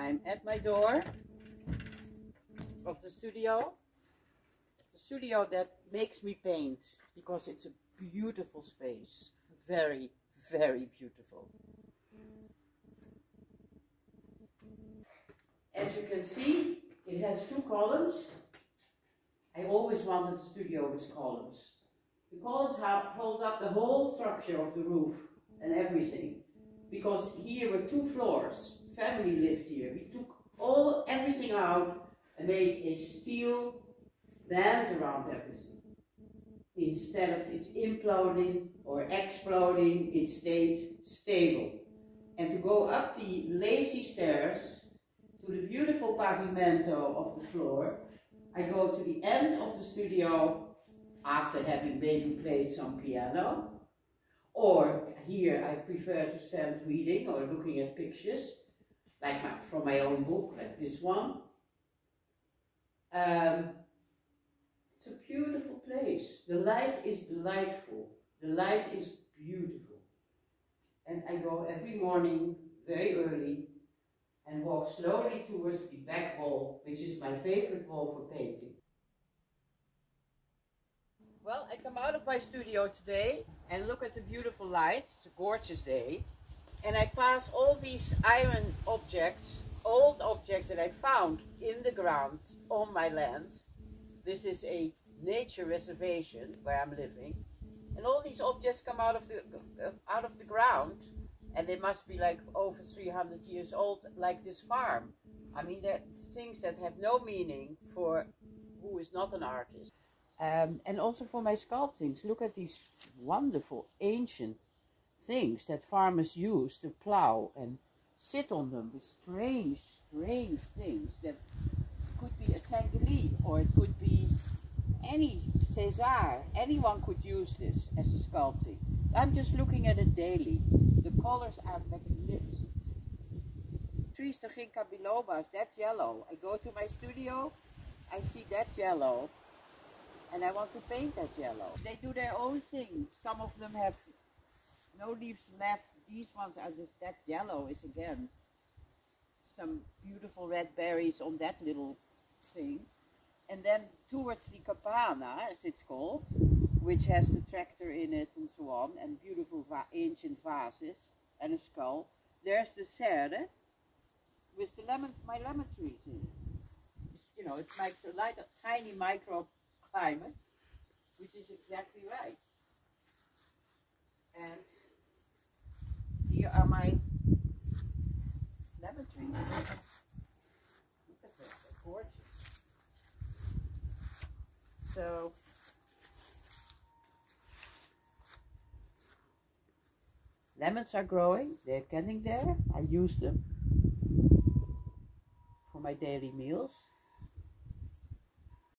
I'm at my door of the studio. The studio that makes me paint because it's a beautiful space. Very, very beautiful. As you can see, it has two columns. I always wanted a studio with columns. The columns hold up the whole structure of the roof and everything. Because here were two floors. Family lived here. We took all everything out and made a steel band around everything. Instead of it imploding or exploding, it stayed stable. And to go up the lazy stairs to the beautiful pavimento of the floor, I go to the end of the studio after having maybe played some piano. Or here I prefer to stand reading or looking at pictures, like my, from my own book, like this one. Um, it's a beautiful place. The light is delightful. The light is beautiful. And I go every morning very early and walk slowly towards the back wall, which is my favorite wall for painting. Well, I come out of my studio today and look at the beautiful light. It's a gorgeous day. And I pass all these iron objects, old objects that I found in the ground on my land. This is a nature reservation where I'm living. And all these objects come out of the out of the ground and they must be like over 300 years old like this farm. I mean, they're things that have no meaning for who is not an artist. Um, and also for my sculptings, look at these wonderful ancient things that farmers use to plow and sit on them with strange, strange things that could be a Tinguely or it could be any César. Anyone could use this as a sculpting. I'm just looking at it daily. The colors are magnificent. Trees, the ginkgo bilobas, that yellow. I go to my studio, I see that yellow, and I want to paint that yellow. They do their own thing. Some of them have no leaves left. These ones are just, that yellow is again some beautiful red berries on that little thing. And then towards the cabana, as it's called, which has the tractor in it and so on, and beautiful va ancient vases and a skull, there's the serre with the lemon, my lemon trees in it. You know, it makes a light, tiny microclimate, which is exactly right. And here are my lemon trees. Look at them, they're gorgeous. So, lemons are growing, they're getting there. I use them for my daily meals.